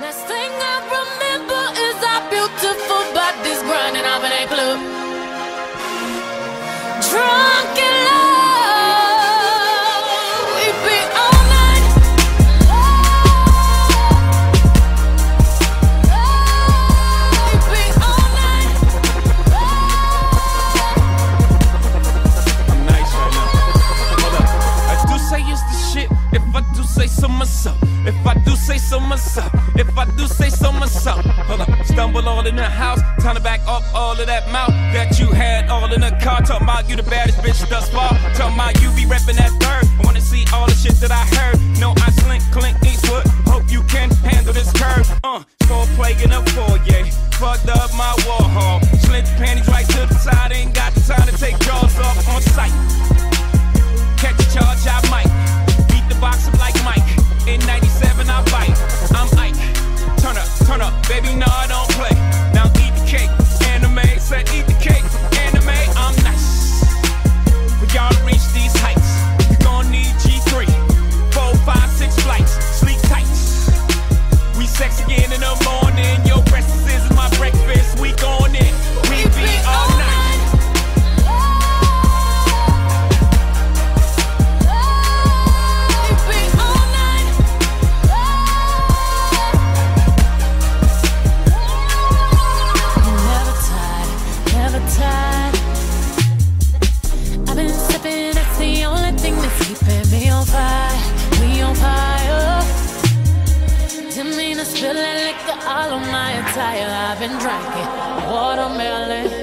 Last thing I remember say so myself. If I do say so myself. If I do say so myself. Hold up. Stumble all in the house. Time to back up all of that mouth that you had all in the car. Talking about you the baddest bitch thus far. Talking about you be reppin' that third. I wanna see all the shit that I heard. No, I slink, clink, Eastwood. Hope you can handle this curve. Uh, full plague in a foyer. Fucked up my wall hall. Slint panties right to the side. Ain't got We sex again All on my attire. I've been drinking watermelon.